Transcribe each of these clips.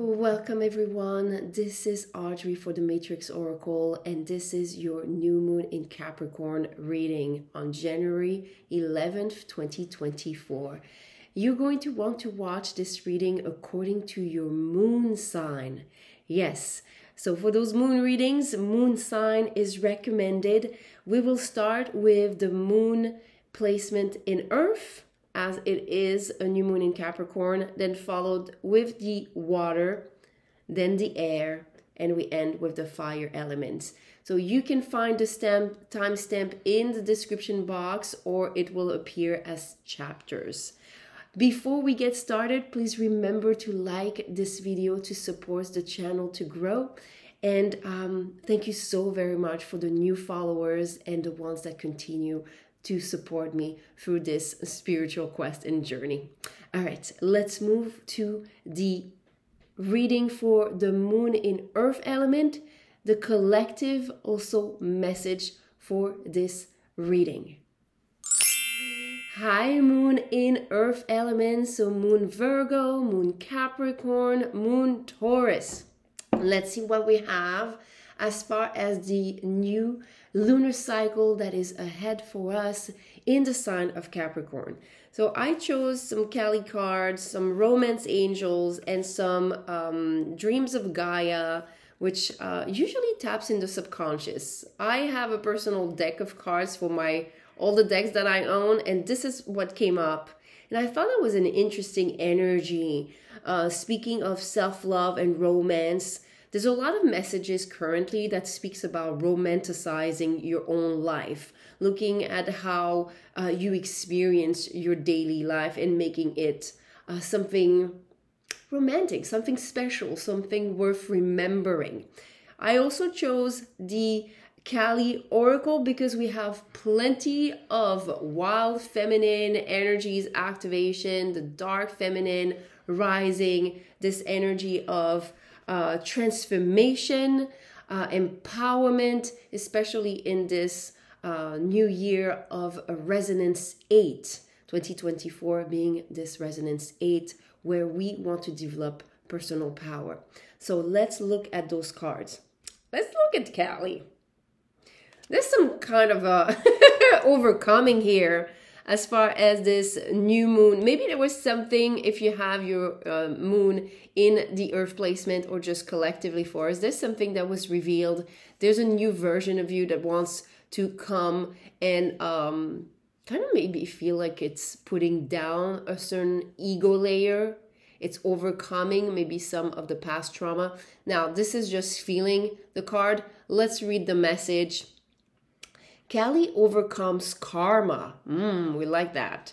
Welcome, everyone. This is Audrey for the Matrix Oracle, and this is your new moon in Capricorn reading on January 11th, 2024. You're going to want to watch this reading according to your moon sign. Yes, so for those moon readings, moon sign is recommended. We will start with the moon placement in Earth as it is a new moon in Capricorn, then followed with the water, then the air, and we end with the fire elements. So you can find the stamp timestamp in the description box or it will appear as chapters. Before we get started, please remember to like this video to support the channel to grow. And um, thank you so very much for the new followers and the ones that continue to support me through this spiritual quest and journey. All right, let's move to the reading for the moon in earth element, the collective also message for this reading. High moon in earth element, so moon Virgo, moon Capricorn, moon Taurus. Let's see what we have as far as the new lunar cycle that is ahead for us in the sign of Capricorn. So I chose some Kali cards, some romance angels, and some um, dreams of Gaia, which uh, usually taps into subconscious. I have a personal deck of cards for my all the decks that I own, and this is what came up. And I thought it was an interesting energy. Uh, speaking of self love and romance, there's a lot of messages currently that speaks about romanticizing your own life looking at how uh, you experience your daily life and making it uh, something romantic something special something worth remembering. I also chose the Kali Oracle because we have plenty of wild feminine energies activation, the dark feminine rising, this energy of uh, transformation, uh, empowerment, especially in this uh, new year of Resonance 8, 2024 being this Resonance 8, where we want to develop personal power. So let's look at those cards. Let's look at Kali. There's some kind of a overcoming here as far as this new moon. Maybe there was something if you have your uh, moon in the earth placement or just collectively for us. There's something that was revealed. There's a new version of you that wants to come and um, kind of maybe feel like it's putting down a certain ego layer. It's overcoming maybe some of the past trauma. Now, this is just feeling the card. Let's read the message Kali overcomes karma. Mmm, we like that.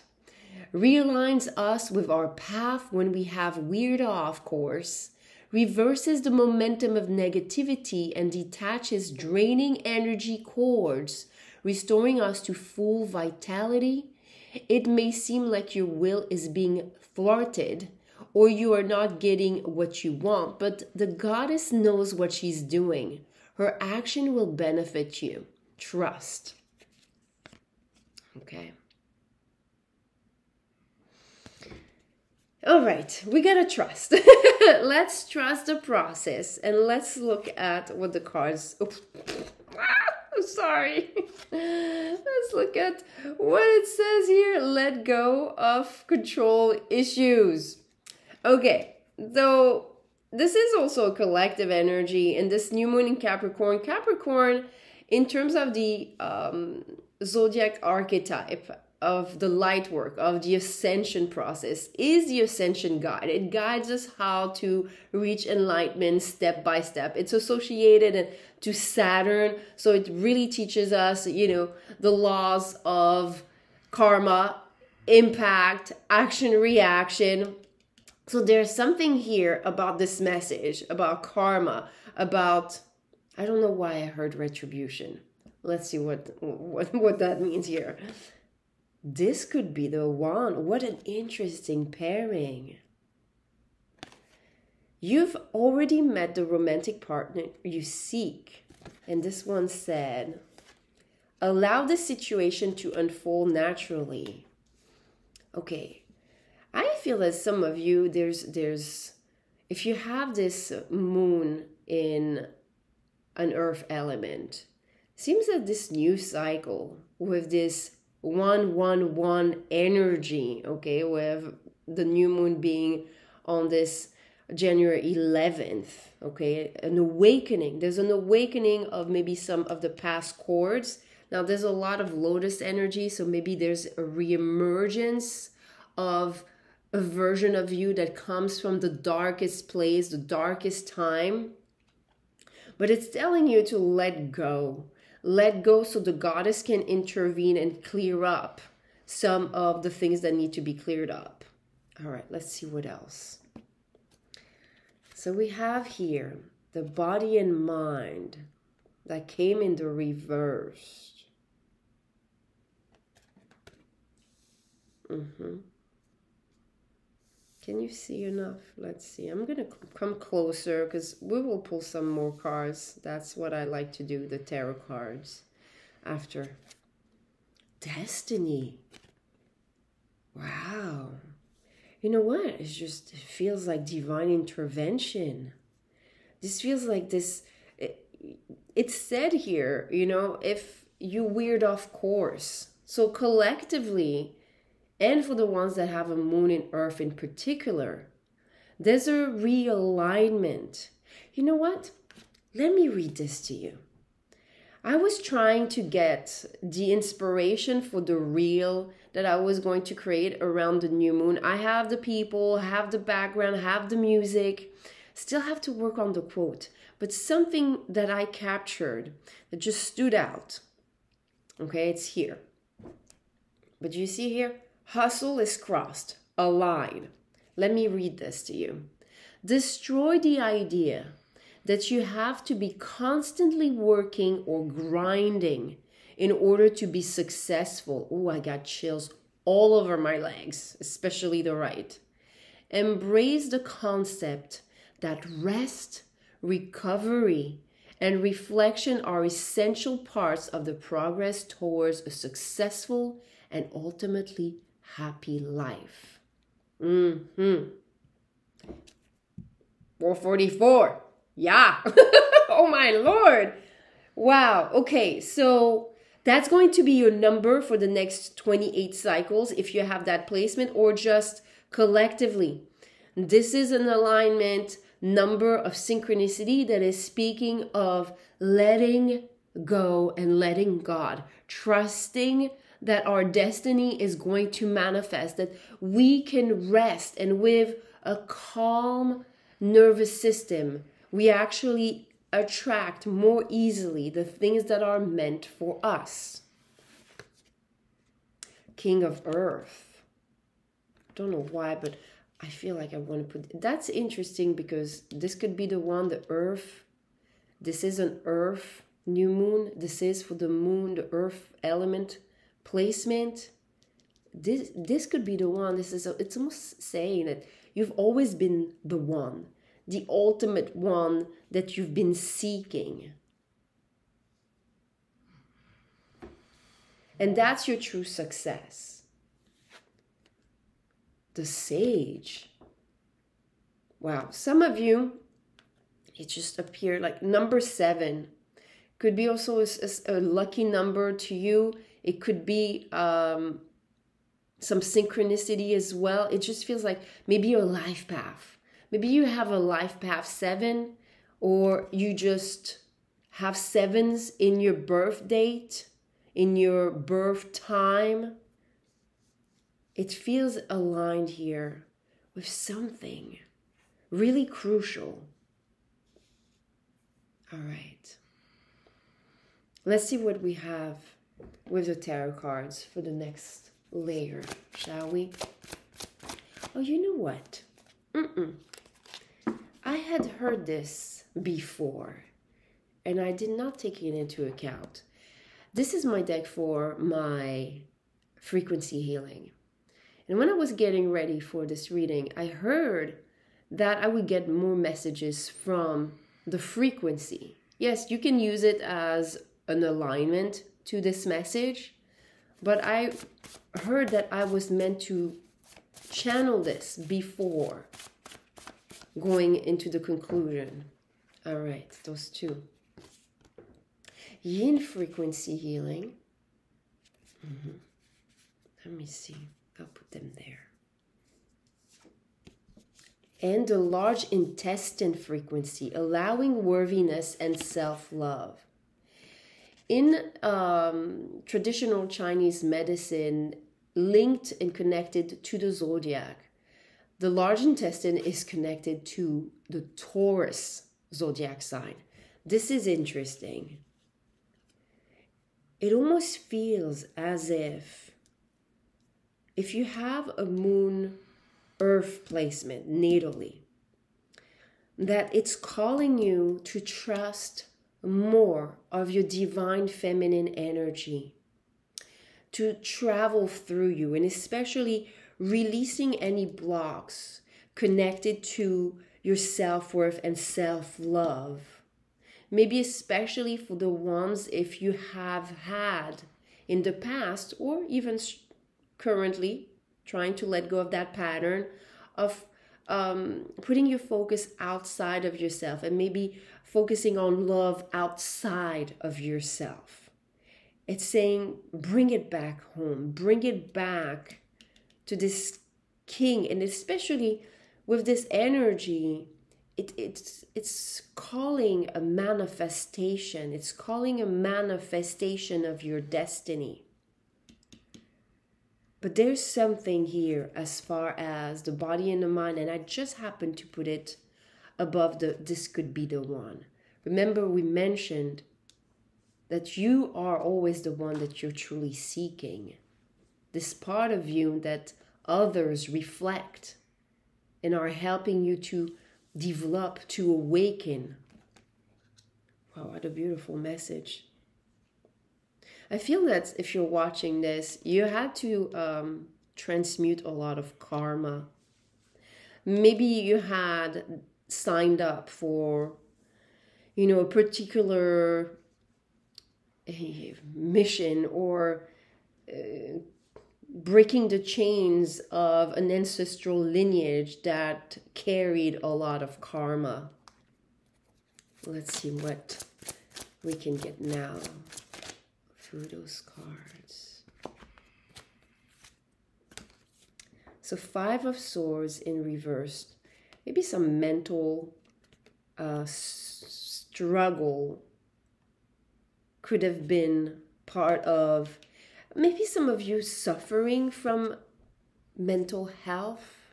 Realigns us with our path when we have weird off course. Reverses the momentum of negativity and detaches draining energy cords, restoring us to full vitality. It may seem like your will is being thwarted or you are not getting what you want, but the goddess knows what she's doing. Her action will benefit you. Trust. Okay. All right, we gotta trust. let's trust the process and let's look at what the cards. I'm sorry. let's look at what it says here. Let go of control issues. Okay, so this is also a collective energy, and this new moon in Capricorn. Capricorn in terms of the um, zodiac archetype of the light work of the ascension process is the ascension guide. It guides us how to reach enlightenment step by step. It's associated to saturn so it really teaches us you know the laws of karma impact action reaction. So there's something here about this message about karma about I don't know why I heard retribution. Let's see what what what that means here. This could be the one. What an interesting pairing. You've already met the romantic partner you seek. And this one said, allow the situation to unfold naturally. Okay. I feel that some of you there's there's if you have this moon in an earth element, seems that this new cycle with this 111 energy, okay, with the new moon being on this January 11th, okay, an awakening. There's an awakening of maybe some of the past chords. Now, there's a lot of lotus energy, so maybe there's a reemergence of a version of you that comes from the darkest place, the darkest time. But it's telling you to let go. Let go so the goddess can intervene and clear up some of the things that need to be cleared up. All right, let's see what else. So we have here the body and mind that came in the reverse. Mm-hmm. Can you see enough? Let's see. I'm going to come closer because we will pull some more cards. That's what I like to do, the tarot cards. After. Destiny. Wow. You know what? It's just, it feels like divine intervention. This feels like this. It, it's said here, you know, if you weird off course. So collectively, and for the ones that have a moon in earth in particular, there's a realignment. You know what? Let me read this to you. I was trying to get the inspiration for the reel that I was going to create around the new moon. I have the people, have the background, have the music, still have to work on the quote, but something that I captured that just stood out. Okay, it's here. But you see here? Hustle is crossed, a line. Let me read this to you. Destroy the idea that you have to be constantly working or grinding in order to be successful. Oh, I got chills all over my legs, especially the right. Embrace the concept that rest, recovery, and reflection are essential parts of the progress towards a successful and ultimately happy life. Mm-hmm. 444. Yeah. oh my lord. Wow. Okay. So that's going to be your number for the next 28 cycles if you have that placement or just collectively. This is an alignment number of synchronicity that is speaking of letting go and letting God, trusting that our destiny is going to manifest, that we can rest and with a calm nervous system, we actually attract more easily the things that are meant for us. King of Earth. Don't know why, but I feel like I want to put that's interesting because this could be the one, the Earth. This is an Earth new moon. This is for the moon, the Earth element placement this this could be the one. This is a, it's almost saying that you've always been the one the ultimate one that you've been seeking. And that's your true success. The sage. Wow some of you it just appeared like number seven could be also a, a, a lucky number to you it could be um, some synchronicity as well. It just feels like maybe your life path. Maybe you have a life path seven, or you just have sevens in your birth date, in your birth time. It feels aligned here with something really crucial. All right. Let's see what we have with the tarot cards for the next layer, shall we? Oh, you know what? Mm-mm. I had heard this before, and I did not take it into account. This is my deck for my frequency healing. And when I was getting ready for this reading, I heard that I would get more messages from the frequency. Yes, you can use it as an alignment to this message, but I heard that I was meant to channel this before. going into the conclusion. All right, those two. Yin frequency healing. Mm-hmm. Let me see. I'll put them there. And the large intestine frequency, allowing worthiness and self love. In um, traditional Chinese medicine, linked and connected to the zodiac, the large intestine is connected to the Taurus zodiac sign. This is interesting. It almost feels as if if you have a moon earth placement natally, that it's calling you to trust more of your divine feminine energy, to travel through you, and especially releasing any blocks connected to your self worth and self love. Maybe, especially for the ones if you have had in the past or even currently trying to let go of that pattern of um, putting your focus outside of yourself and maybe focusing on love outside of yourself. It's saying, bring it back home, bring it back to this king, and especially with this energy. It, it's it's calling a manifestation. It's calling a manifestation of your destiny. But there's something here as far as the body and the mind, and I just happened to put it above the this could be the one. Remember, we mentioned that you are always the one that you're truly seeking. This part of you that others reflect and are helping you to develop, to awaken. Wow, what a beautiful message. I feel that if you're watching this, you had to um, transmute a lot of karma. Maybe you had signed up for, you know, a particular a mission or uh, breaking the chains of an ancestral lineage that carried a lot of karma. Let's see what we can get now those cards. So five of swords in reverse. Maybe some mental uh, struggle could have been part of maybe some of you suffering from mental health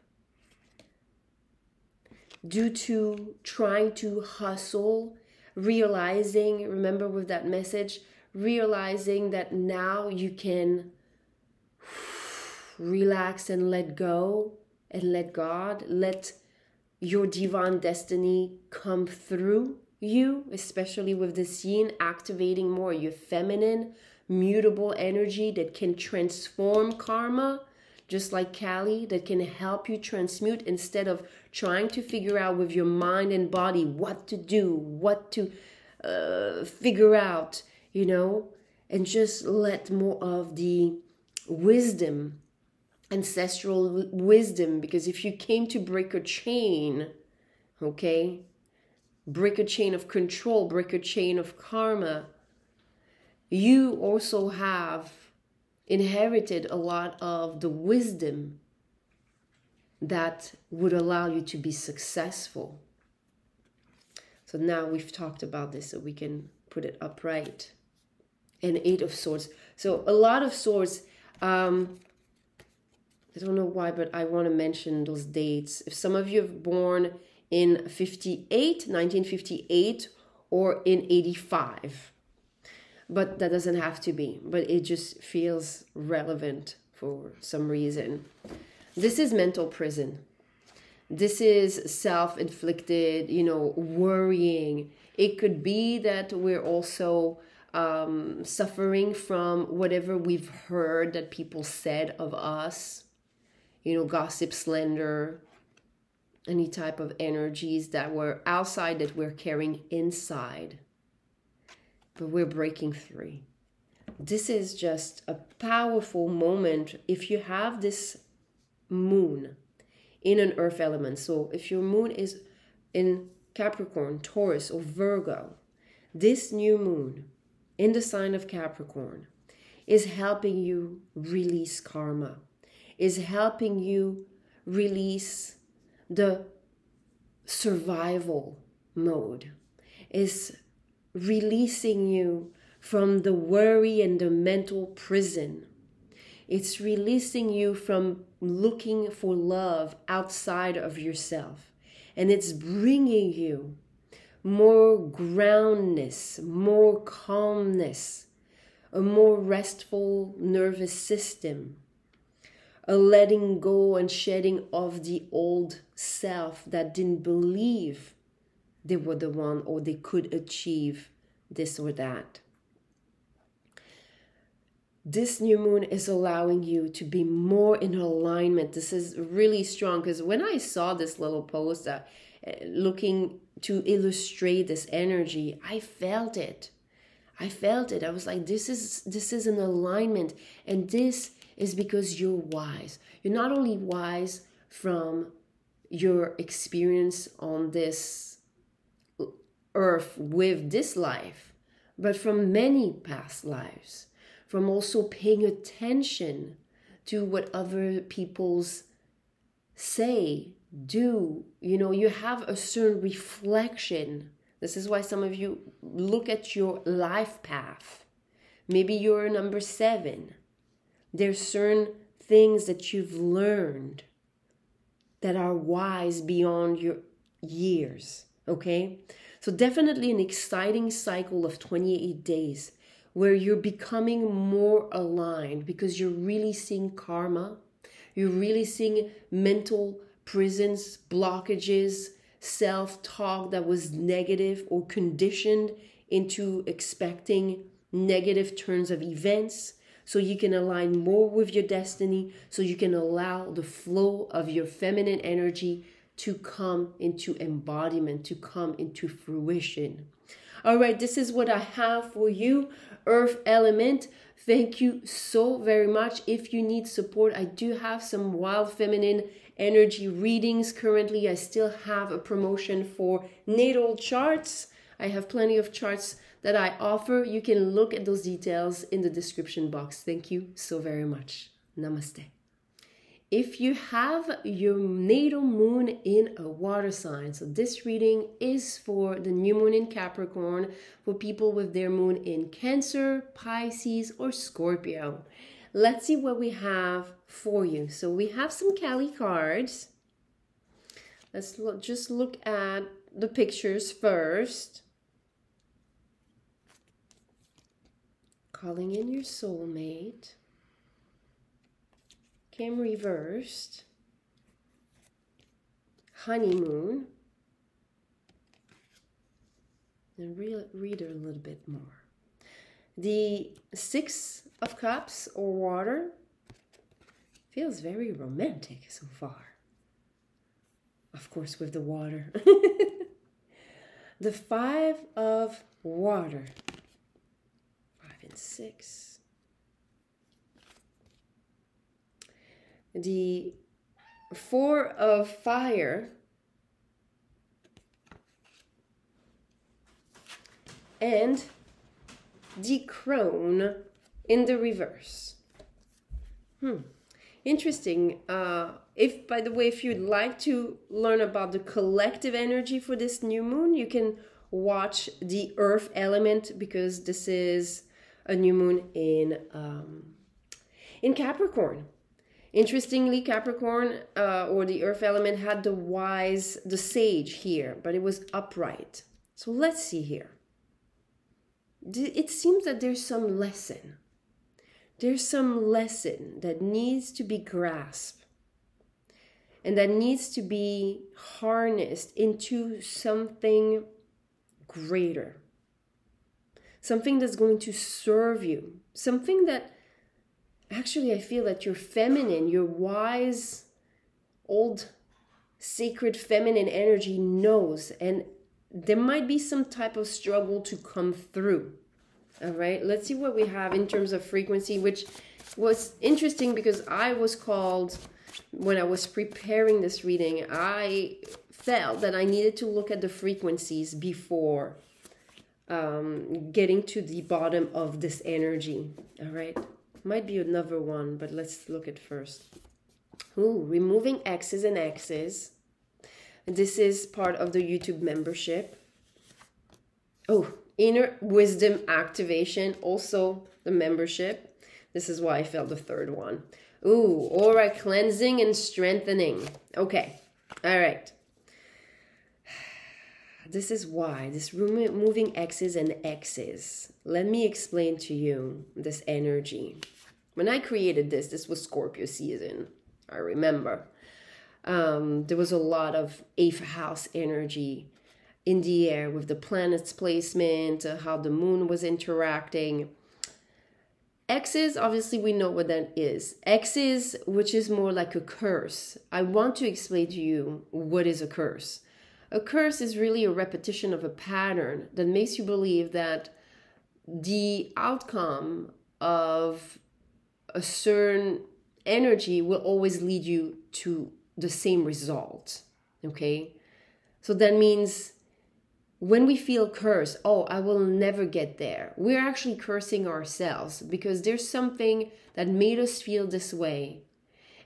due to trying to hustle, realizing, remember with that message, realizing that now you can relax and let go and let God, let your divine destiny come through you, especially with this yin activating more your feminine, mutable energy that can transform karma, just like Kali, that can help you transmute instead of trying to figure out with your mind and body what to do, what to uh, figure out you know, and just let more of the wisdom, ancestral wisdom, because if you came to break a chain, okay, break a chain of control, break a chain of karma, you also have inherited a lot of the wisdom that would allow you to be successful. So now we've talked about this so we can put it upright and eight of swords. So a lot of swords um i don't know why but i want to mention those dates. If some of you have born in 58 1958 or in 85 but that doesn't have to be but it just feels relevant for some reason. This is mental prison. This is self-inflicted you know worrying. It could be that we're also um, suffering from whatever we've heard that people said of us, you know, gossip, slander, any type of energies that were outside that we're carrying inside. But we're breaking through. This is just a powerful moment if you have this moon in an earth element. So if your moon is in Capricorn, Taurus, or Virgo, this new moon in the sign of Capricorn is helping you release karma, is helping you release the survival mode, is releasing you from the worry and the mental prison. It's releasing you from looking for love outside of yourself. And it's bringing you more groundness, more calmness, a more restful nervous system, a letting go and shedding of the old self that didn't believe they were the one or they could achieve this or that. This new moon is allowing you to be more in alignment. This is really strong because when I saw this little post, uh, looking to illustrate this energy, I felt it. I felt it. I was like, this is this is an alignment, and this is because you're wise. You're not only wise from your experience on this earth with this life, but from many past lives, from also paying attention to what other people's say, do. You know, you have a certain reflection. This is why some of you look at your life path. Maybe you're number seven. There's certain things that you've learned that are wise beyond your years. Okay? So, definitely an exciting cycle of 28 days where you're becoming more aligned because you're really seeing karma, you're really seeing mental prisons, blockages, self talk that was negative or conditioned into expecting negative turns of events so you can align more with your destiny, so you can allow the flow of your feminine energy to come into embodiment, to come into fruition. All right, this is what I have for you, Earth Element. Thank you so very much. If you need support, I do have some wild feminine energy readings currently. I still have a promotion for natal charts. I have plenty of charts that I offer. You can look at those details in the description box. Thank you so very much. Namaste. If you have your natal moon in a water sign, so this reading is for the new moon in Capricorn, for people with their moon in Cancer, Pisces, or Scorpio. Let's see what we have for you. So we have some Kali cards. Let's just look at the pictures first. calling in your soulmate, came reversed, honeymoon, and re read her a little bit more. The Six of Cups or water feels very romantic so far. Of course, with the water. the Five of Water Five and six. The four of fire and the crone in the reverse. Hmm. Interesting. Uh, if, by the way, if you'd like to learn about the collective energy for this new moon, you can watch the earth element because this is a new moon in um, in Capricorn. Interestingly, Capricorn uh, or the earth element had the wise, the sage here, but it was upright. So let's see here. It seems that there's some lesson. There's some lesson that needs to be grasped and that needs to be harnessed into something greater something that's going to serve you, something that actually I feel that your feminine, your wise, old, sacred feminine energy knows. And there might be some type of struggle to come through. All right, let's see what we have in terms of frequency, which was interesting because I was called when I was preparing this reading, I felt that I needed to look at the frequencies before um, getting to the bottom of this energy. All right. Might be another one, but let's look at first. Ooh, removing X's and X's. This is part of the YouTube membership. Oh, inner wisdom activation, also the membership. This is why I felt the third one. Ooh, aura cleansing and strengthening. Okay, all right. This is why this room moving X's and X's. Let me explain to you this energy. When I created this, this was Scorpio season. I remember. Um, there was a lot of eighth house energy in the air with the planet's placement, uh, how the moon was interacting. X's, obviously, we know what that is. hexes, which is more like a curse. I want to explain to you what is a curse. A curse is really a repetition of a pattern that makes you believe that the outcome of a certain energy will always lead you to the same result. Okay? So that means when we feel cursed, oh, I will never get there, we're actually cursing ourselves because there's something that made us feel this way.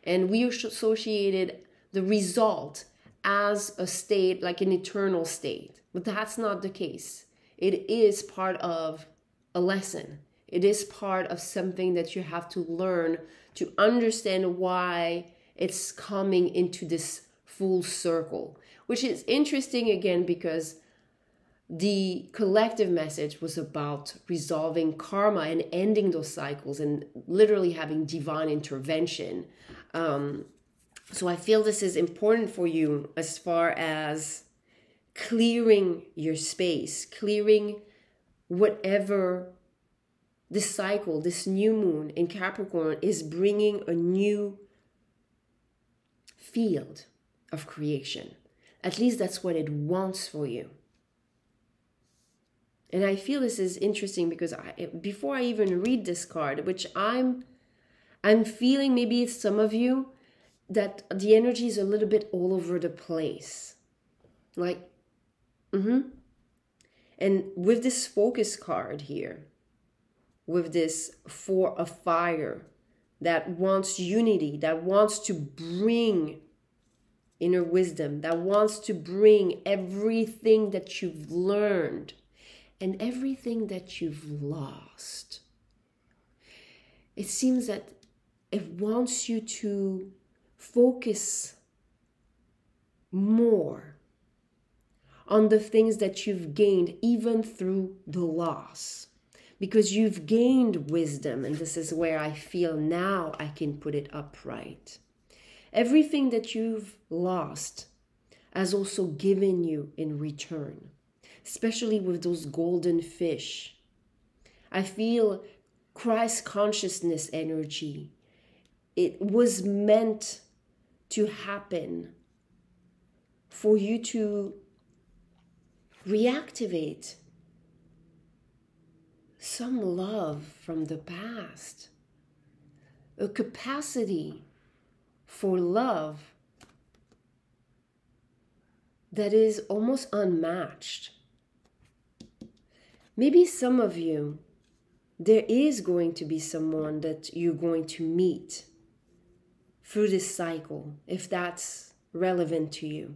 And we associated the result as a state, like an eternal state. But that's not the case. It is part of a lesson, it is part of something that you have to learn to understand why it's coming into this full circle, which is interesting again because the collective message was about resolving karma and ending those cycles and literally having divine intervention. Um, so I feel this is important for you as far as clearing your space, clearing whatever this cycle, this new moon in Capricorn is bringing a new field of creation. At least that's what it wants for you. And I feel this is interesting because I, before I even read this card, which I'm I'm feeling maybe some of you that the energy is a little bit all over the place. Like mm mhm. And with this focus card here, with this four of fire that wants unity, that wants to bring inner wisdom, that wants to bring everything that you've learned and everything that you've lost. It seems that it wants you to focus more on the things that you've gained, even through the loss because you've gained wisdom, and this is where I feel now I can put it upright. Everything that you've lost has also given you in return, especially with those golden fish. I feel Christ consciousness energy. It was meant to happen for you to reactivate some love from the past, a capacity for love that is almost unmatched. Maybe some of you, there is going to be someone that you're going to meet through this cycle, if that's relevant to you.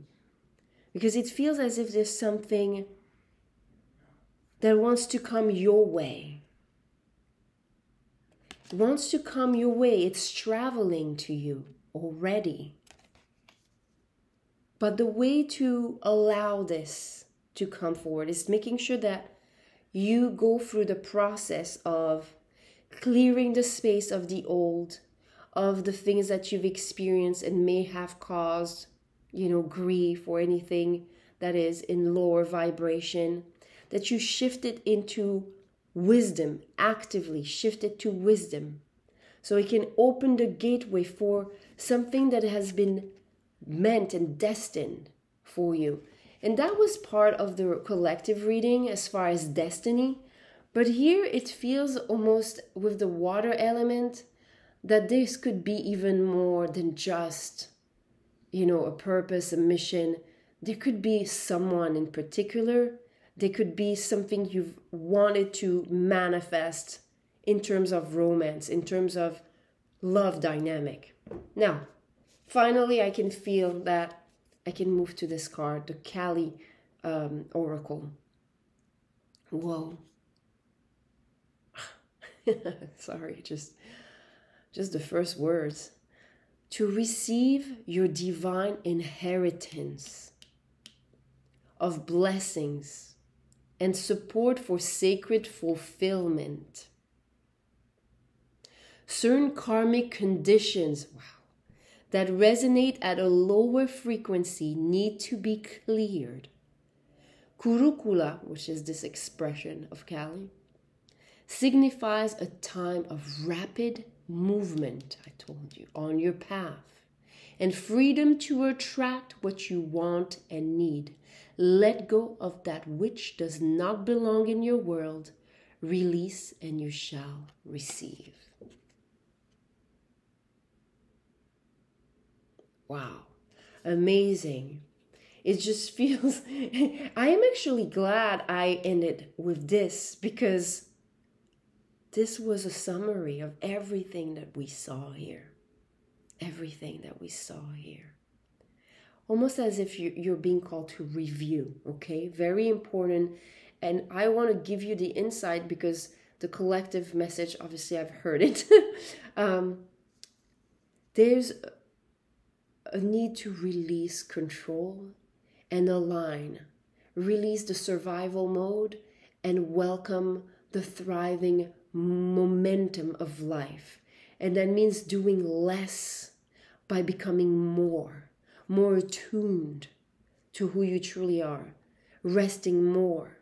Because it feels as if there's something that wants to come your way. It wants to come your way. It's traveling to you already. But the way to allow this to come forward is making sure that you go through the process of clearing the space of the old, of the things that you've experienced and may have caused, you know, grief or anything that is in lower vibration that you shift it into wisdom, actively shift it to wisdom. So it can open the gateway for something that has been meant and destined for you. And that was part of the collective reading as far as destiny. But here it feels almost with the water element that this could be even more than just, you know, a purpose, a mission. There could be someone in particular. There could be something you've wanted to manifest in terms of romance, in terms of love dynamic. Now, finally, I can feel that I can move to this card, the Kali um, Oracle. Whoa. Sorry, just just the first words. To receive your divine inheritance of blessings and support for sacred fulfillment. Certain karmic conditions, wow, that resonate at a lower frequency need to be cleared. Kurukula, which is this expression of Kali, signifies a time of rapid movement, I told you, on your path, and freedom to attract what you want and need. Let go of that which does not belong in your world. Release, and you shall receive. Wow, amazing. It just feels, I am actually glad I ended with this because this was a summary of everything that we saw here. Everything that we saw here. Almost as if you're being called to review, okay? Very important. And I want to give you the insight because the collective message, obviously, I've heard it. um, there's a need to release control and align, release the survival mode, and welcome the thriving momentum of life. And that means doing less by becoming more, more attuned to who you truly are, resting more,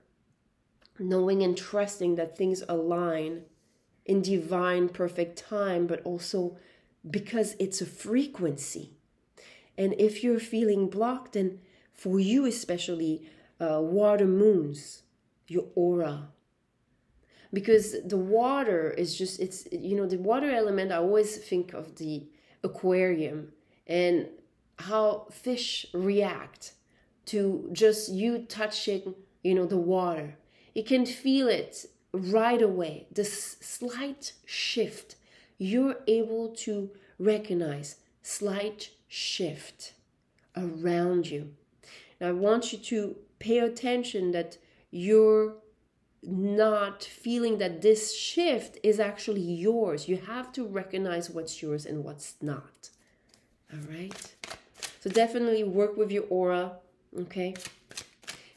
knowing and trusting that things align in divine perfect time, but also because it's a frequency. And if you're feeling blocked, and for you especially, uh, water moons, your aura, because the water is just it's you know the water element i always think of the aquarium and how fish react to just you touching you know the water. You can feel it right away this slight shift. You're able to recognize slight shift around you now i want you to pay attention that you're not feeling that this shift is actually yours. You have to recognize what's yours and what's not. All right? So definitely work with your aura, okay?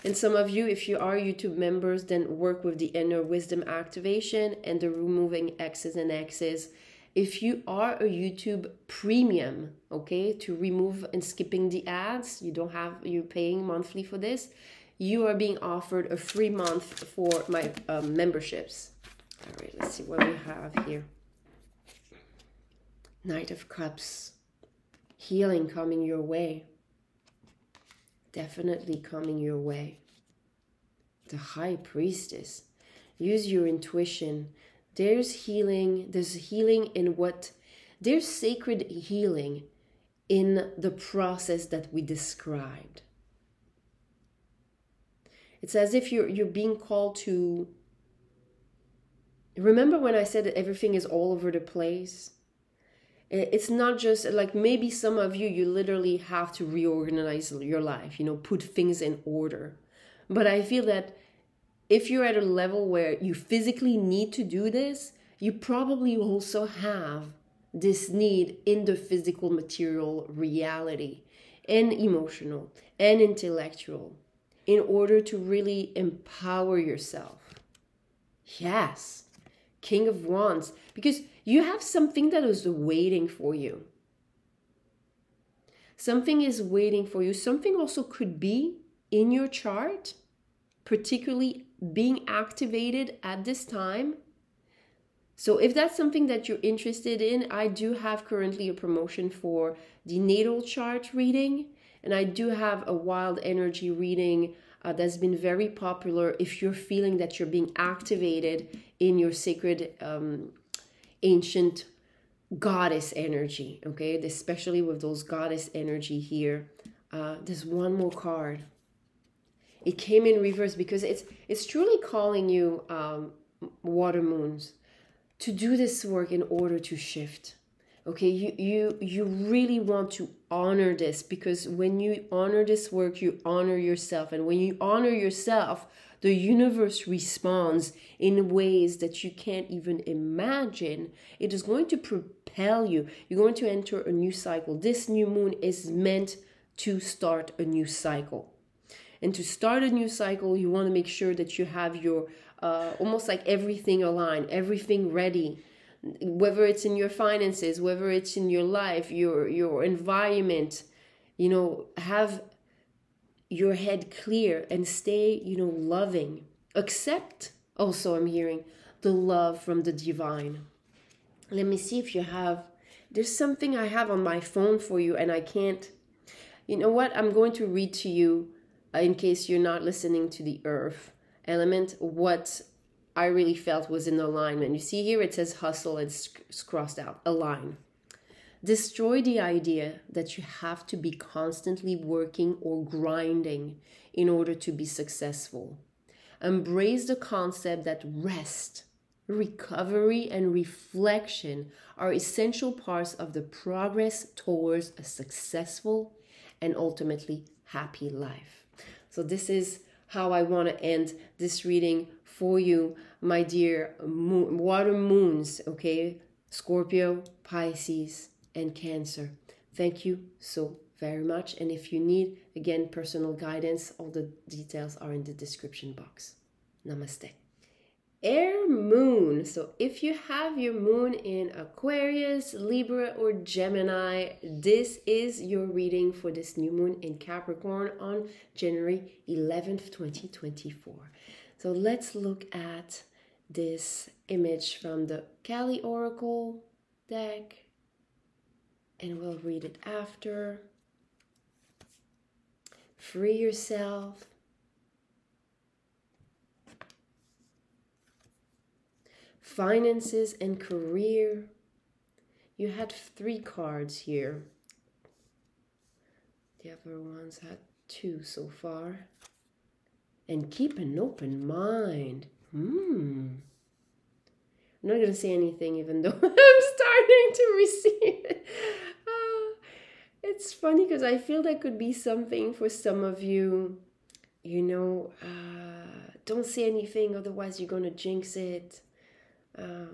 And some of you, if you are YouTube members, then work with the inner wisdom activation and the removing X's and X's. If you are a YouTube premium, okay, to remove and skipping the ads, you don't have, you're paying monthly for this, you are being offered a free month for my um, memberships. All right, let's see what we have here. Knight of Cups. Healing coming your way. Definitely coming your way. The High Priestess. Use your intuition. There's healing. There's healing in what... There's sacred healing in the process that we described it's as if you're you're being called to remember when i said that everything is all over the place it's not just like maybe some of you you literally have to reorganize your life you know put things in order but i feel that if you're at a level where you physically need to do this you probably also have this need in the physical material reality and emotional and intellectual in order to really empower yourself. Yes, King of Wands, because you have something that is waiting for you. Something is waiting for you. Something also could be in your chart, particularly being activated at this time. So, if that's something that you're interested in, I do have currently a promotion for the natal chart reading and I do have a wild energy reading uh, that's been very popular if you're feeling that you're being activated in your sacred um, ancient goddess energy, okay? Especially with those goddess energy here. Uh, there's one more card. It came in reverse because it's it's truly calling you um, water moons to do this work in order to shift. Okay you you you really want to honor this because when you honor this work you honor yourself. And when you honor yourself the universe responds in ways that you can't even imagine. It is going to propel you. You're going to enter a new cycle. This new moon is meant to start a new cycle and to start a new cycle you want to make sure that you have your uh, almost like everything aligned everything ready. Whether it's in your finances whether it's in your life your your environment you know have your head clear and stay you know loving. Accept also i'm hearing the love from the divine. Let me see if you have there's something i have on my phone for you and i can't you know what? I'm going to read to you Uh, in case you're not listening to the earth element what I really felt was in alignment. You see here it says hustle, it's crossed out, align. Destroy the idea that you have to be constantly working or grinding in order to be successful. Embrace the concept that rest, recovery, and reflection are essential parts of the progress towards a successful and ultimately happy life. So, this is how I want to end this reading for you, my dear moon, water moons, okay? Scorpio, Pisces, and Cancer. Thank you so very much. And if you need, again, personal guidance, all the details are in the description box. Namaste. Air moon. So if you have your moon in Aquarius, Libra, or Gemini, this is your reading for this new moon in Capricorn on January 11th, 2024. So let's look at this image from the Kali Oracle deck and we'll read it after. Free yourself. Finances and career. You had three cards here. The other ones had two so far and keep an open mind. Hmm. I'm not going to say anything, even though I'm starting to receive it. Uh, it's funny because I feel that could be something for some of you. You know, uh, don't say anything, otherwise, you're going to jinx it. Uh,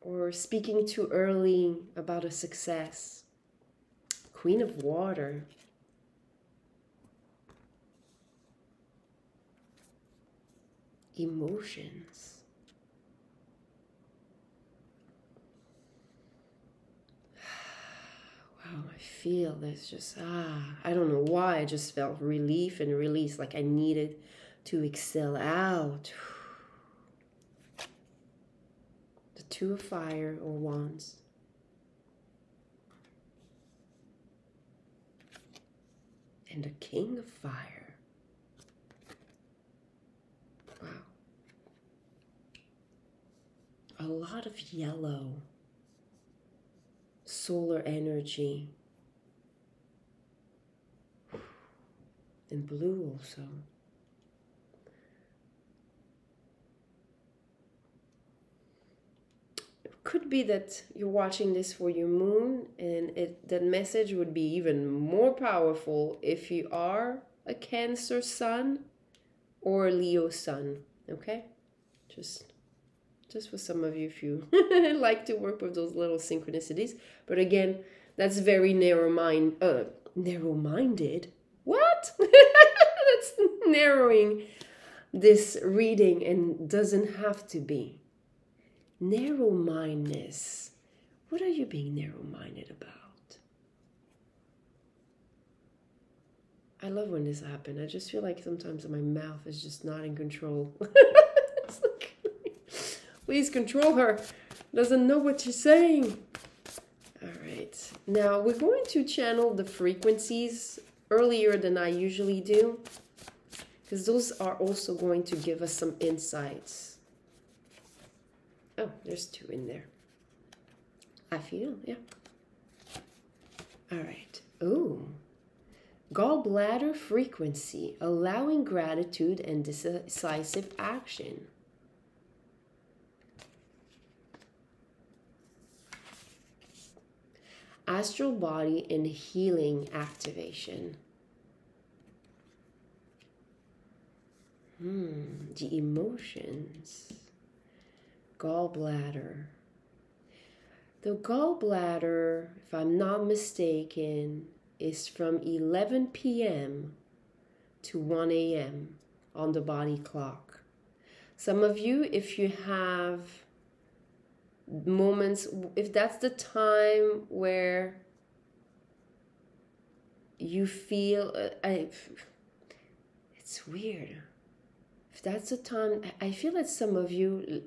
or speaking too early about a success. Queen of Water. emotions. Wow, I feel this just, ah, I don't know why. I just felt relief and release, like I needed to exhale out. The Two of Fire or Wands. And a King of Fire. Wow. A lot of yellow, solar energy, and blue also. Could be that you're watching this for your moon, and it that message would be even more powerful if you are a Cancer sun or a Leo sun. Okay, just just for some of you if you like to work with those little synchronicities. But again, that's very narrow mind uh narrow minded. What? that's narrowing this reading and doesn't have to be. Narrow mindedness. What are you being narrow minded about? I love when this happens. I just feel like sometimes my mouth is just not in control. Please control her. Doesn't know what she's saying. All right. Now we're going to channel the frequencies earlier than I usually do because those are also going to give us some insights. Oh, there's two in there. I feel, yeah. All right. Oh. Gallbladder frequency, allowing gratitude and decisive action. Astral body and healing activation. Hmm, the emotions. Gallbladder. The gallbladder, if I'm not mistaken, is from 11 p.m. to 1 a.m. on the body clock. Some of you, if you have moments, if that's the time where you feel, uh, I, it's weird. If that's the time, I feel that some of you,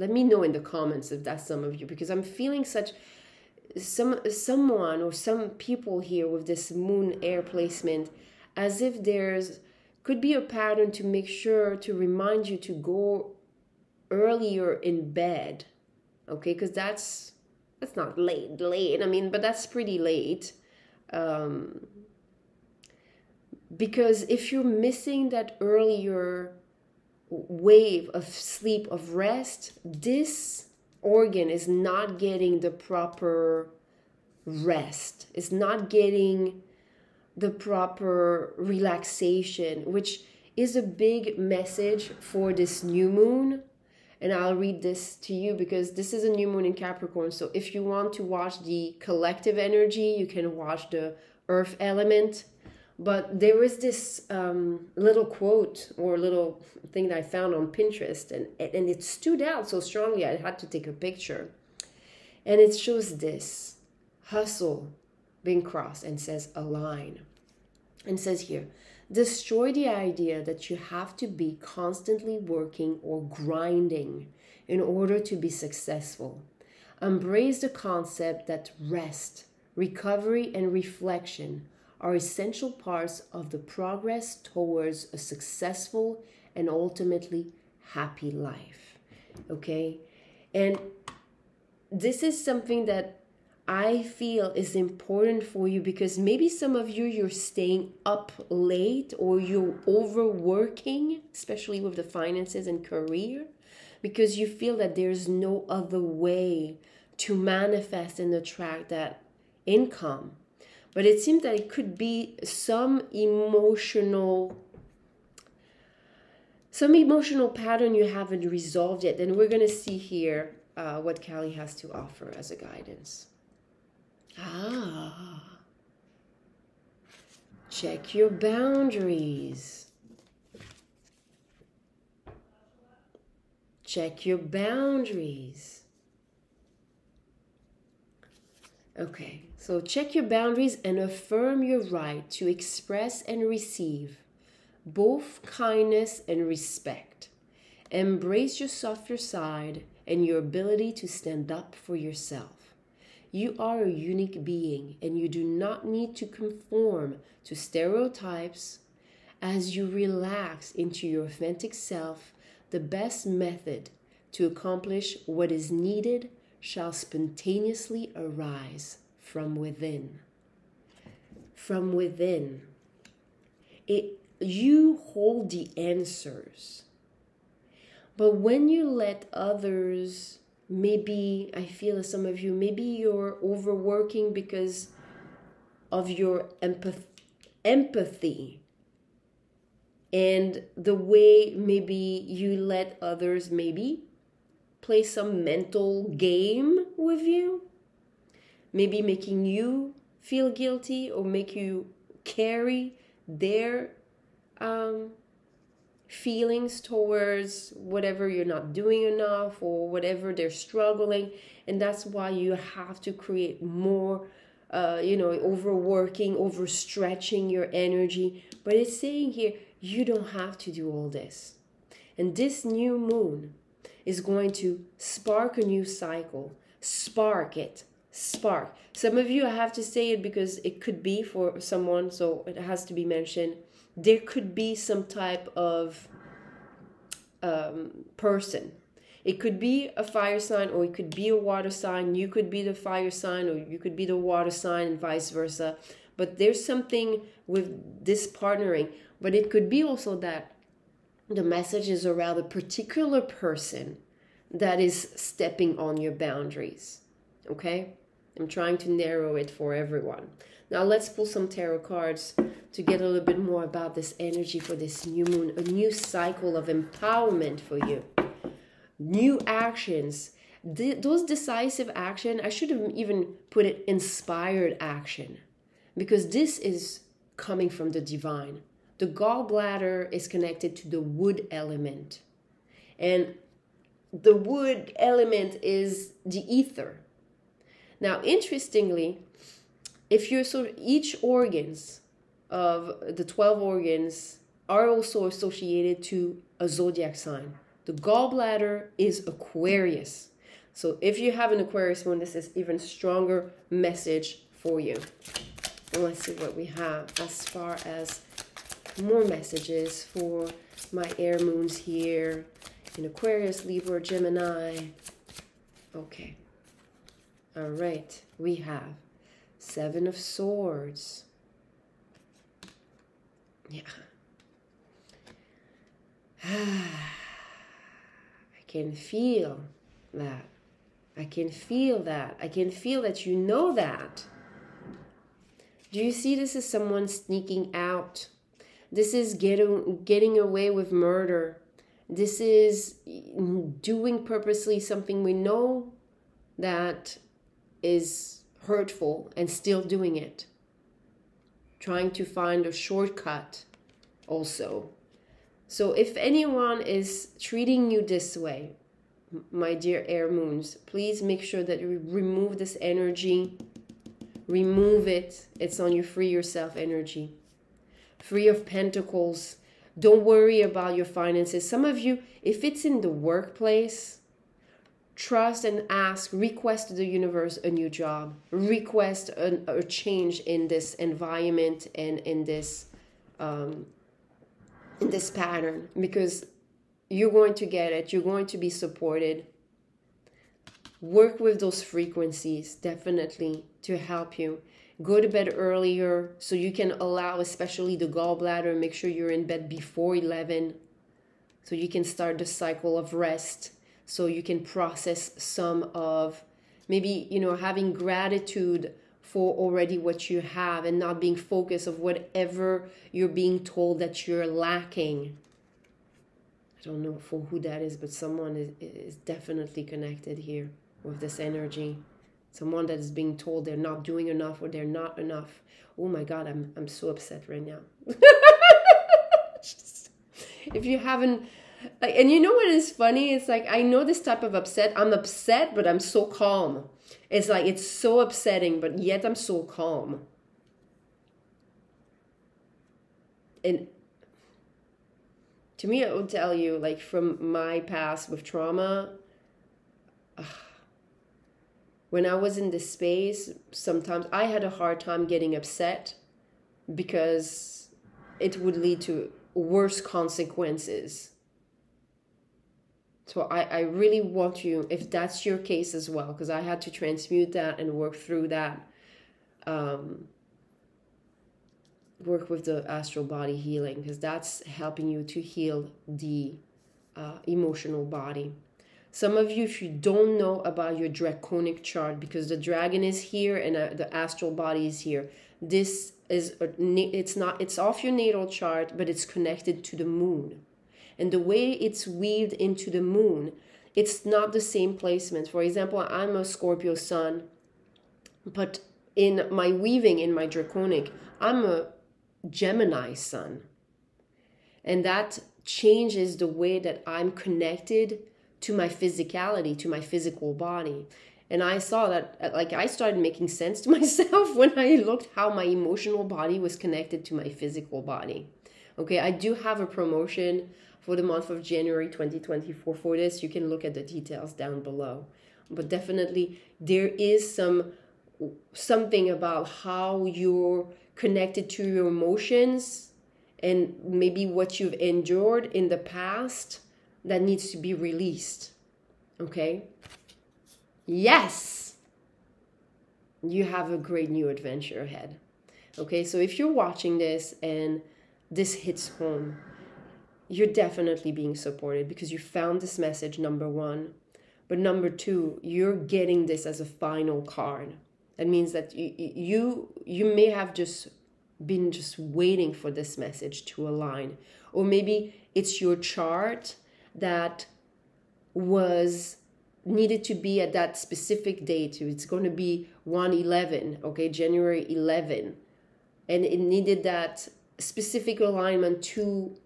let me know in the comments if that's some of you because i'm feeling such some someone or some people here with this moon air placement as if there's could be a pattern to make sure to remind you to go earlier in bed okay? Because that's that's not late late i mean but that's pretty late. Um because if you're missing that earlier wave of sleep, of rest, this organ is not getting the proper rest, it's not getting the proper relaxation, which is a big message for this new moon. And I'll read this to you because this is a new moon in Capricorn. So if you want to watch the collective energy, you can watch the earth element but there was this um, little quote or little thing that I found on Pinterest, and, and it stood out so strongly I had to take a picture. And it shows this hustle being crossed and says align. And says here, destroy the idea that you have to be constantly working or grinding in order to be successful. Embrace the concept that rest, recovery, and reflection are essential parts of the progress towards a successful and ultimately happy life. Okay? And this is something that I feel is important for you because maybe some of you you're staying up late or you're overworking, especially with the finances and career, because you feel that there's no other way to manifest and attract that income but it seems that it could be some emotional some emotional pattern you haven't resolved yet. And we're going to see here uh, what Kali has to offer as a guidance. Ah. Check your boundaries. Check your boundaries. Okay so check your boundaries and affirm your right to express and receive both kindness and respect. Embrace your softer side and your ability to stand up for yourself. You are a unique being and you do not need to conform to stereotypes. As you relax into your authentic self, the best method to accomplish what is needed shall spontaneously arise from within. From within. It you hold the answers. But when you let others maybe I feel some of you maybe you're overworking because of your empath- empathy and the way maybe you let others maybe play some mental game with you maybe making you feel guilty or make you carry their um, feelings towards whatever you're not doing enough or whatever they're struggling. And that's why you have to create more uh, you know overworking overstretching your energy. But it's saying here you don't have to do all this. And this new moon is going to spark a new cycle spark it spark. Some of you, I have to say it because it could be for someone, so it has to be mentioned. There could be some type of um, person It could be a fire sign or it could be a water sign. You could be the fire sign or you could be the water sign and vice versa. But there's something with this partnering. But it could be also that the message is around a particular person that is stepping on your boundaries. Okay? I'm trying to narrow it for everyone. Now let's pull some tarot cards to get a little bit more about this energy for this new moon, a new cycle of empowerment for you. New actions. those decisive action, I should have even put it inspired action because this is coming from the divine. The gallbladder is connected to the wood element. And the wood element is the ether. Now, interestingly, if you're so each organs of the 12 organs are also associated to a zodiac sign. The gallbladder is Aquarius. So if you have an Aquarius moon, this is even stronger message for you. And let's see what we have as far as more messages for my air moons here in Aquarius, Libra, Gemini. Okay. All right. We have Seven of Swords. Yeah. I can feel that. I can feel that. I can feel that you know that. Do you see this as someone sneaking out? This is getting getting away with murder. This is doing purposely something we know that is hurtful and still doing it. Trying to find a shortcut also. So if anyone is treating you this way, my dear air moons, please make sure that you remove this energy. Remove it. It's on your free yourself energy. Three of pentacles don't worry about your finances. Some of you, if it's in the workplace, trust and ask, request the universe a new job, request a, a change in this environment and in this um, in this pattern because you're going to get it. You're going to be supported. Work with those frequencies definitely to help you go to bed earlier so you can allow especially the gallbladder make sure you're in bed before 11 so you can start the cycle of rest so you can process some of maybe you know having gratitude for already what you have and not being focused of whatever you're being told that you're lacking. I don't know for who that is but someone is, is definitely connected here with this energy. Someone that is being told they're not doing enough or they're not enough. Oh my god i'm, I'm so upset right now. If you haven't like and you know what is funny? It's like i know this type of upset. I'm upset but i'm so calm. It's like it's so upsetting but yet i'm so calm. And to me i would tell you like from my past with trauma uh, when I was in this space, sometimes I had a hard time getting upset because it would lead to worse consequences. So I, I really want you, if that's your case as well, because I had to transmute that and work through that, um, work with the astral body healing, because that's helping you to heal the uh, emotional body. Some of you, if you don't know about your draconic chart, because the dragon is here and uh, the astral body is here, this is a, it's not it's off your natal chart, but it's connected to the moon, and the way it's weaved into the moon, it's not the same placement. For example, I'm a Scorpio sun, but in my weaving in my draconic, I'm a Gemini sun, and that changes the way that I'm connected to my physicality, to my physical body. And I saw that, uh, like, I started making sense to myself when I looked how my emotional body was connected to my physical body. Okay, I do have a promotion for the month of January 2024 for this. You can look at the details down below. But definitely, there is some something about how you're connected to your emotions and maybe what you've endured in the past that needs to be released. Okay? Yes! You have a great new adventure ahead. Okay, so if you're watching this and this hits home, you're definitely being supported because you found this message, number one. But number two, you're getting this as a final card. That means that you you you may have just been just waiting for this message to align. Or maybe it's your chart that was needed to be at that specific date. It's going to be 111, okay, January 11. And it needed that specific alignment to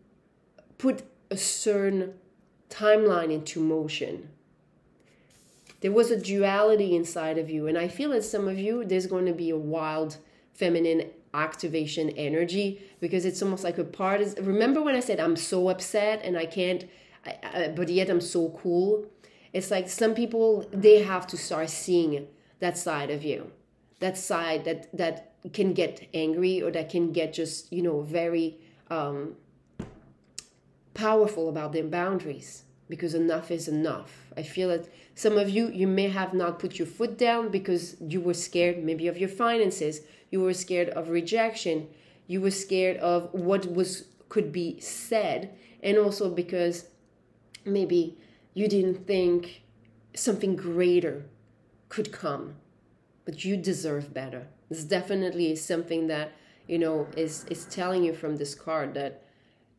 put a certain timeline into motion. There was a duality inside of you. And I feel that some of you, there's going to be a wild feminine activation energy because it's almost like a part is remember when i said i'm so upset and i can't I, I, but yet i'm so cool it's like some people they have to start seeing that side of you that side that that can get angry or that can get just you know very um, powerful about their boundaries because enough is enough. I feel that some of you you may have not put your foot down because you were scared maybe of your finances you were scared of rejection you were scared of what was could be said and also because maybe you didn't think something greater could come but you deserve better. This definitely is something that you know is is telling you from this card that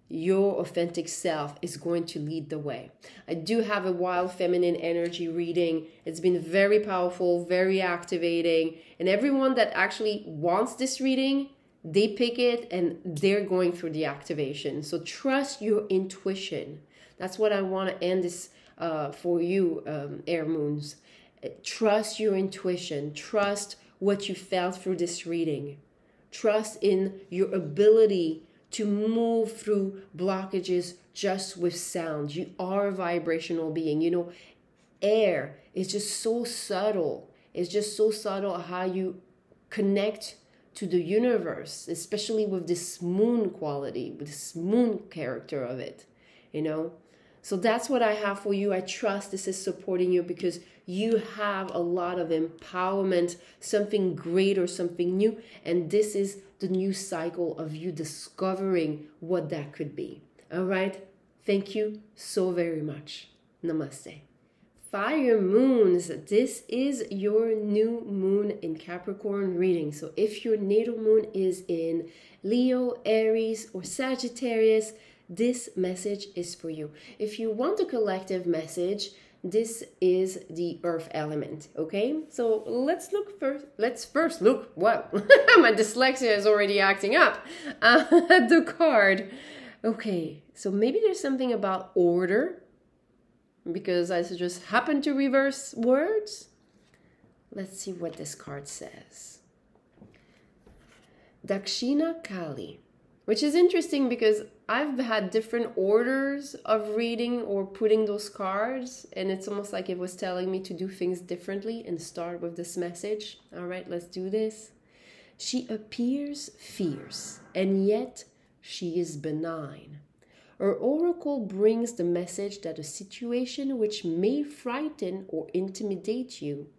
your authentic self is going to lead the way. I do have a wild feminine energy reading. It's been very powerful, very activating. And everyone that actually wants this reading, they pick it and they're going through the activation. So trust your intuition. That's what I want to end this uh, for you, um, air moons. Trust your intuition. Trust what you felt through this reading. Trust in your ability to move through blockages just with sound. You are a vibrational being. You know, air is just so subtle. It's just so subtle how you connect to the universe, especially with this moon quality, with this moon character of it, you know? So that's what I have for you. I trust this is supporting you because you have a lot of empowerment, something great or something new. And this is the new cycle of you discovering what that could be. All right. Thank you so very much. Namaste. Fire moons, this is your new moon in Capricorn reading. So if your natal moon is in Leo, Aries, or Sagittarius, this message is for you. If you want a collective message, this is the earth element okay? So let's look first let's first look wow my dyslexia is already acting up. Uh, the card. Okay so maybe there's something about order because i just happen to reverse words. Let's see what this card says. Dakshina kali which is interesting because I've had different orders of reading or putting those cards, and it's almost like it was telling me to do things differently and start with this message. All right, let's do this. She appears fierce, and yet she is benign. Her oracle brings the message that a situation which may frighten or intimidate you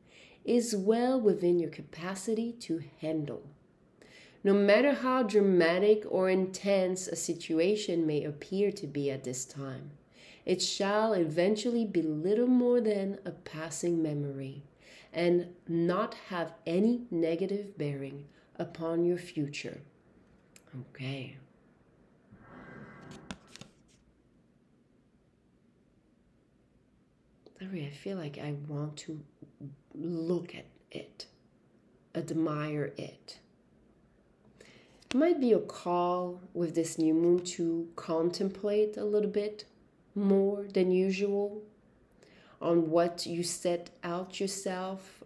is well within your capacity to handle. No matter how dramatic or intense a situation may appear to be at this time, it shall eventually be little more than a passing memory and not have any negative bearing upon your future. Okay. I feel like I want to look at it, admire it might be a call with this new moon to contemplate a little bit more than usual on what you set out yourself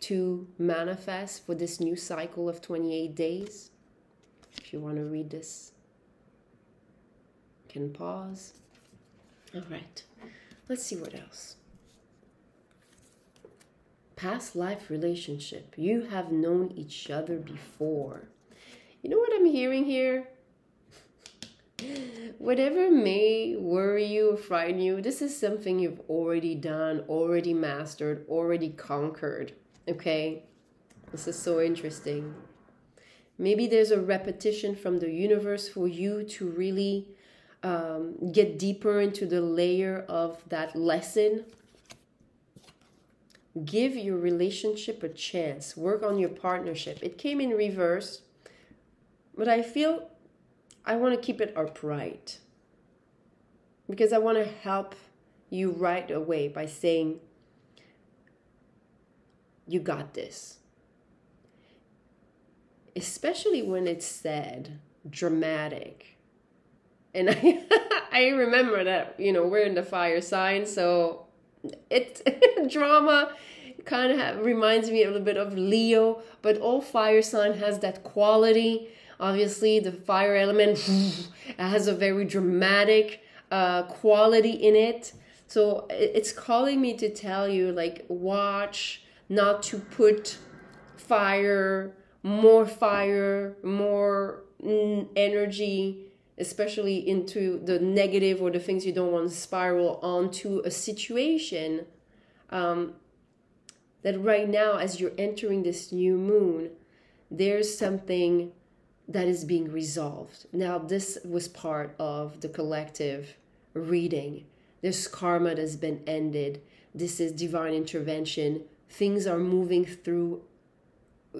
to manifest for this new cycle of 28 days. If you want to read this, can pause. All right, let's see what else. Past life relationship. You have known each other before. You know what I'm hearing here? whatever may worry you or frighten you, this is something you've already done, already mastered, already conquered. Okay? This is so interesting. Maybe there's a repetition from the universe for you to really um, get deeper into the layer of that lesson. Give your relationship a chance. Work on your partnership. It came in reverse, but I feel I want to keep it upright because I want to help you right away by saying, You got this. Especially when it's said dramatic. And I, I remember that, you know, we're in the fire sign, so it drama kind of reminds me a little bit of Leo, but all fire sign has that quality Obviously, the fire element has a very dramatic uh, quality in it. So it's calling me to tell you, like, watch not to put fire, more fire, more energy, especially into the negative or the things you don't want to spiral onto a situation. Um, that right now, as you're entering this new moon, there's something that is being resolved. Now, this was part of the collective reading. This karma has been ended. This is divine intervention. Things are moving through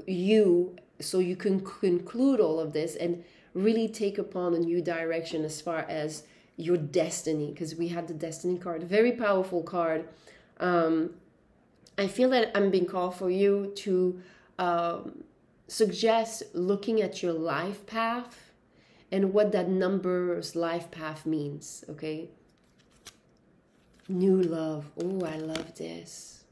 you so you can conclude all of this and really take upon a new direction as far as your destiny because we had the destiny card very powerful card um, i feel that i'm being called for you to um, suggest looking at your life path and what that number's life path means, okay? New love. Oh, I love this.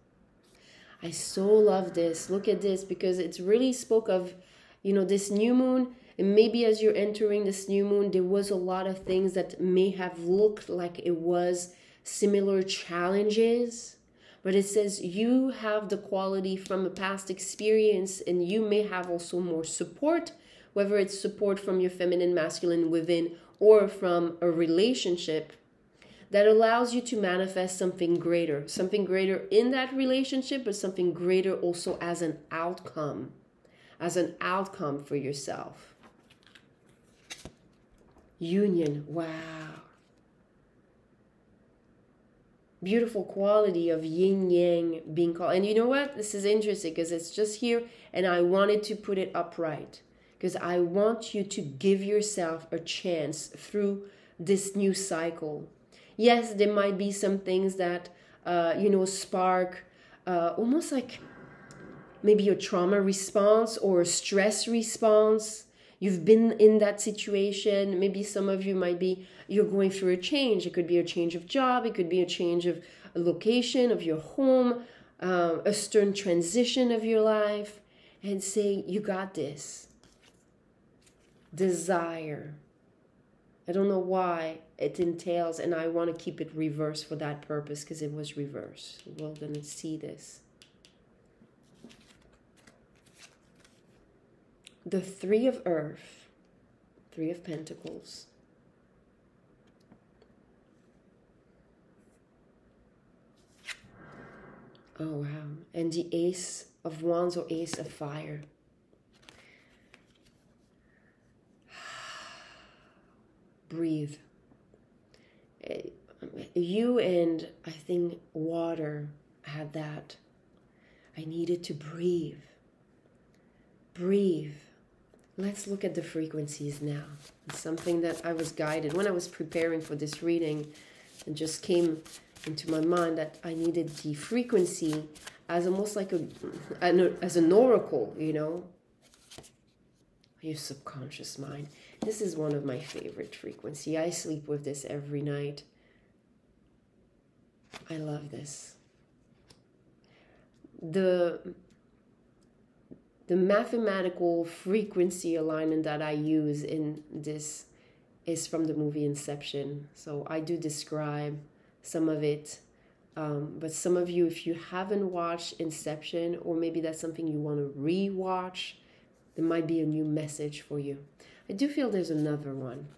I so love this. Look at this because it's really spoke of, you know, this new moon. And maybe as you're entering this new moon, there was a lot of things that may have looked like it was similar challenges but it says you have the quality from a past experience and you may have also more support whether it's support from your feminine masculine within or from a relationship that allows you to manifest something greater. Something greater in that relationship but something greater also as an outcome as an outcome for yourself. Union. Wow beautiful quality of yin yang being called. And you know what? This is interesting because it's just here and I wanted to put it upright because I want you to give yourself a chance through this new cycle. Yes, there might be some things that, uh, you know, spark uh, almost like maybe a trauma response or a stress response you've been in that situation. Maybe some of you might be you're going through a change. It could be a change of job. It could be a change of location of your home um, a stern transition of your life. And say you got this. Desire. I don't know why it entails and i want to keep it reversed for that purpose because it was reversed we're going to see this the Three of Earth, Three of Pentacles. Oh, wow. And the Ace of Wands or Ace of Fire. Breathe. Eh, you and I think water had that. I needed to breathe. Breathe Let's look at the frequencies now. It's something that I was guided when I was preparing for this reading and just came into my mind that I needed the frequency as almost like a as an oracle, you know. Your subconscious mind. This is one of my favorite frequency. I sleep with this every night. I love this. The the mathematical frequency alignment that I use in this is from the movie Inception. So I do describe some of it. Um, but some of you, if you haven't watched Inception, or maybe that's something you want to re-watch, there might be a new message for you. I do feel there's another one.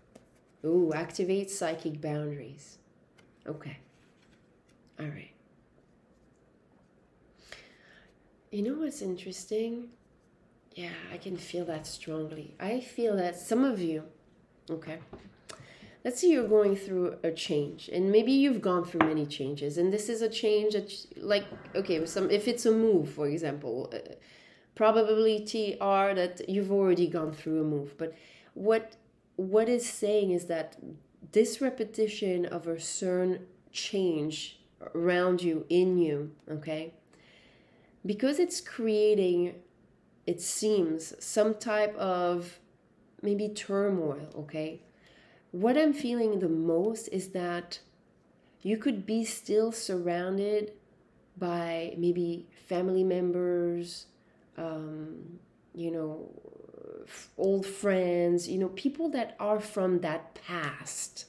Ooh, activate psychic boundaries. Okay. All right. You know what's interesting? Yeah, I can feel that strongly. I feel that some of you, okay, let's say you're going through a change, and maybe you've gone through many changes, and this is a change that, like, okay, some if it's a move, for example, uh, probability are that you've already gone through a move. But what what is saying is that this repetition of a certain change around you, in you, okay, because it's creating, it seems, some type of maybe turmoil, okay? What I'm feeling the most is that you could be still surrounded by maybe family members, um, you know, old friends, you know, people that are from that past.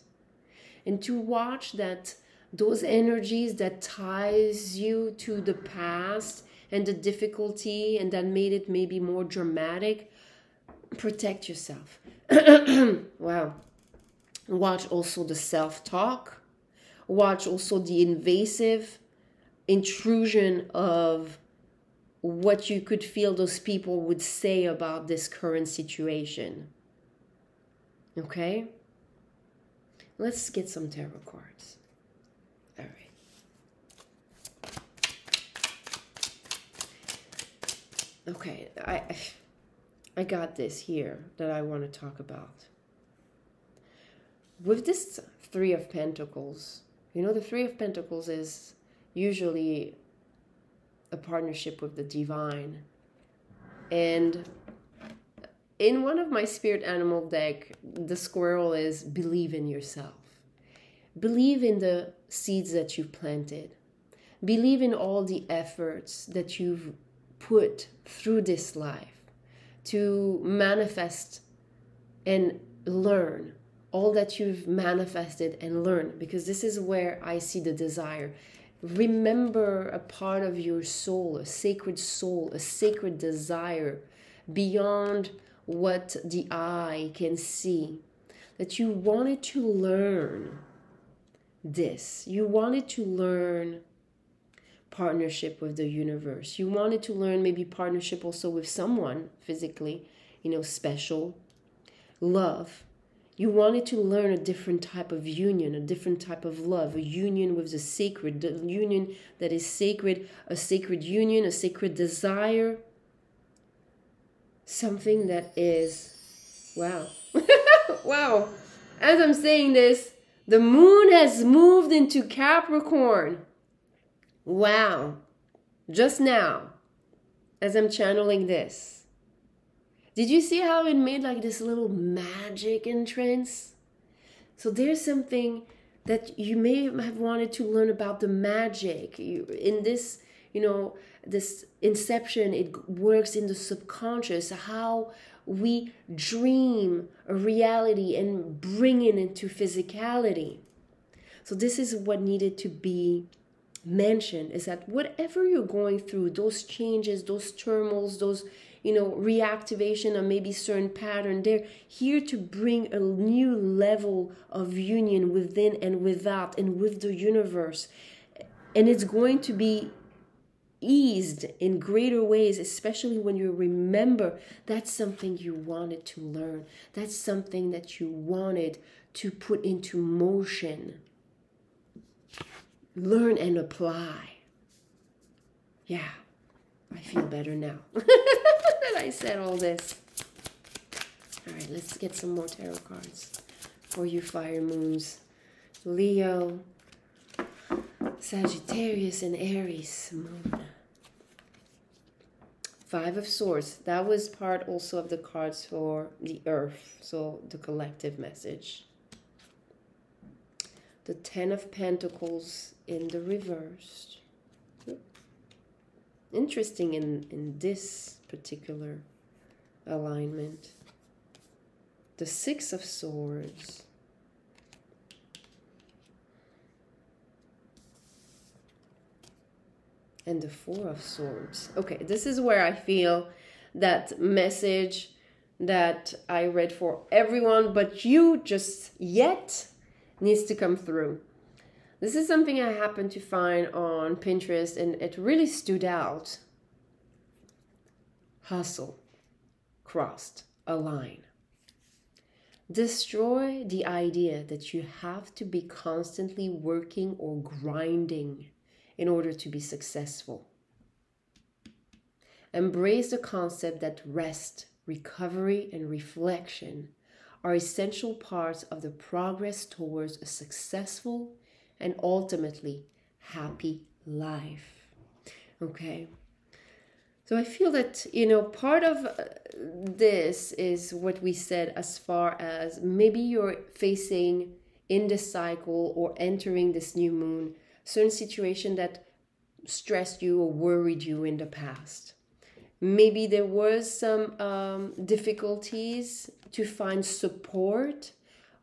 And to watch that those energies that ties you to the past and the difficulty and that made it maybe more dramatic, protect yourself. wow. Watch also the self-talk. Watch also the invasive intrusion of what you could feel those people would say about this current situation. Okay? Let's get some tarot cards. All right. Okay, I I got this here that I want to talk about. With this 3 of pentacles, you know the 3 of pentacles is usually a partnership with the divine. And in one of my spirit animal deck, the squirrel is believe in yourself. Believe in the seeds that you've planted. Believe in all the efforts that you've put through this life to manifest and learn all that you've manifested and learned because this is where I see the desire remember a part of your soul, a sacred soul, a sacred desire beyond what the eye can see. That you wanted to learn this. You wanted to learn partnership with the universe. You wanted to learn maybe partnership also with someone physically, you know, special. Love you wanted to learn a different type of union, a different type of love, a union with the sacred, the union that is sacred, a sacred union, a sacred desire, something that is, wow, wow. As I'm saying this, the moon has moved into Capricorn. Wow. Just now, as I'm channeling this. Did you see how it made like this little magic entrance? So there's something that you may have wanted to learn about the magic. In this, you know, this inception, it works in the subconscious, how we dream a reality and bring it into physicality. So this is what needed to be mentioned is that whatever you're going through, those changes, those turmoils, those you know, reactivation of maybe certain pattern. They're here to bring a new level of union within and without and with the universe. And it's going to be eased in greater ways, especially when you remember that's something you wanted to learn. That's something that you wanted to put into motion. Learn and apply. Yeah, I feel better now. That I said all this. All right, let's get some more tarot cards for you fire moons. Leo, Sagittarius, and Aries moon. Five of Swords. That was part also of the cards for the Earth, so the collective message. The Ten of Pentacles in the reverse. Interesting in, in this particular alignment. The Six of Swords. And the Four of Swords. Okay, this is where I feel that message that I read for everyone, but you just yet needs to come through. This is something I happened to find on Pinterest and it really stood out. Hustle, crossed, a line. Destroy the idea that you have to be constantly working or grinding in order to be successful. Embrace the concept that rest, recovery, and reflection are essential parts of the progress towards a successful and ultimately happy life. Okay. So I feel that, you know, part of uh, this is what we said as far as maybe you're facing in this cycle or entering this new moon certain situation that stressed you or worried you in the past. Maybe there was some um, difficulties to find support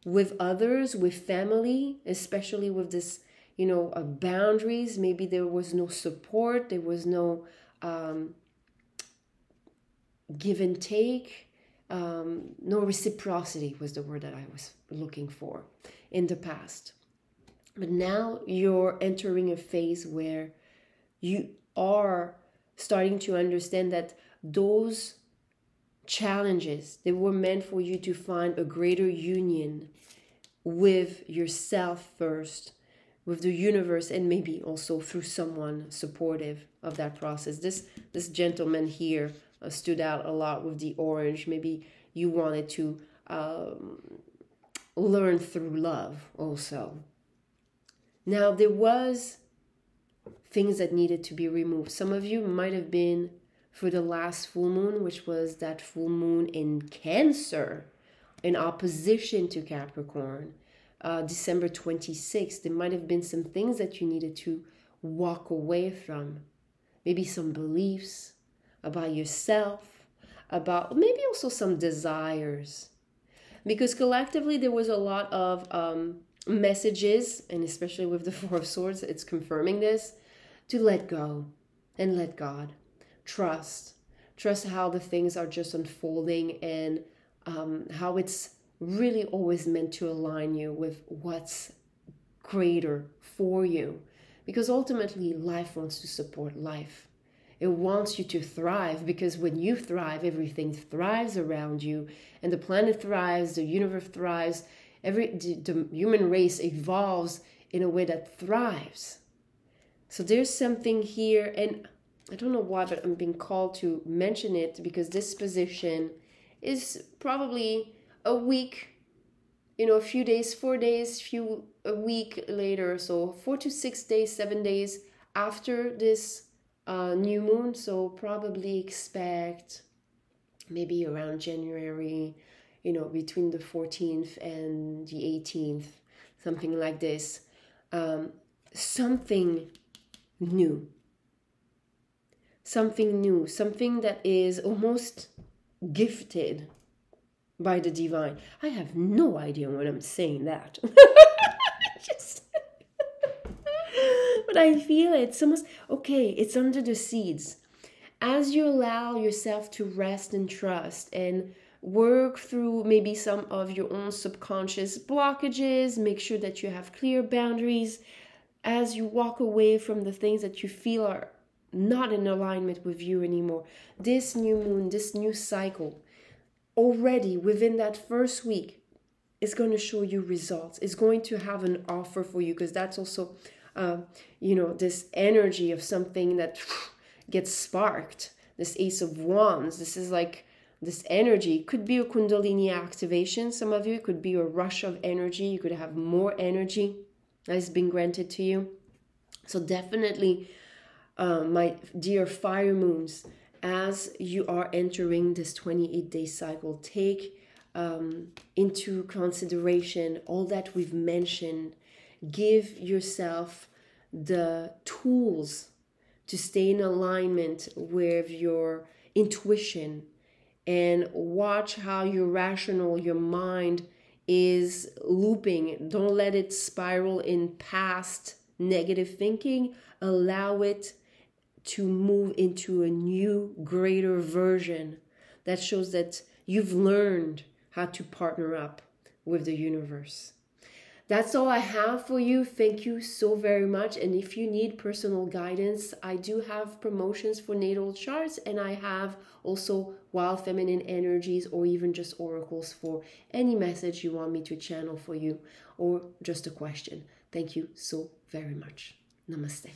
with others, with family, especially with this, you know, uh, boundaries. Maybe there was no support, there was no um, give and take, um, no reciprocity was the word that I was looking for in the past. But now you're entering a phase where you are starting to understand that those challenges they were meant for you to find a greater union with yourself first with the universe and maybe also through someone supportive of that process. This this gentleman here uh, stood out a lot with the orange. Maybe you wanted to um, learn through love also. Now there was things that needed to be removed. Some of you might have been for the last full moon, which was that full moon in Cancer in opposition to Capricorn. Uh, December 26th, there might have been some things that you needed to walk away from. Maybe some beliefs about yourself, about maybe also some desires. Because collectively, there was a lot of um, messages, and especially with the Four of Swords, it's confirming this to let go and let God trust trust how the things are just unfolding and um, how it's really always meant to align you with what's greater for you. Because ultimately life wants to support life. It wants you to thrive because when you thrive everything thrives around you and the planet thrives the universe thrives every the, the human race evolves in a way that thrives. So there's something here and I don't know why, but I'm being called to mention it because this position is probably a week, you know, a few days, four days, few a week later, so four to six days, seven days after this uh, new moon. So probably expect maybe around January, you know, between the 14th and the 18th, something like this. Um, something new something new, something that is almost gifted by the divine. I have no idea when I'm saying that. Just but I feel it. It's almost okay, it's under the seeds. As you allow yourself to rest and trust and work through maybe some of your own subconscious blockages, make sure that you have clear boundaries as you walk away from the things that you feel are not in alignment with you anymore. This new moon, this new cycle, already within that first week, is going to show you results. It's going to have an offer for you because that's also, uh, you know, this energy of something that gets sparked. This Ace of Wands. This is like this energy. could be a Kundalini activation. Some of you it could be a rush of energy. You could have more energy that has been granted to you. So definitely uh, my dear fire moons, as you are entering this 28 day cycle, take um, into consideration all that we've mentioned. Give yourself the tools to stay in alignment with your intuition and watch how your rational, your mind is looping. Don't let it spiral in past negative thinking. Allow it to move into a new, greater version that shows that You've learned how to partner up with the universe. That's all I have for you. Thank you so very much. And if you need personal guidance, I do have promotions for natal charts and I have also wild feminine energies or even just oracles for any message you want me to channel for you or just a question. Thank you so very much. Namaste.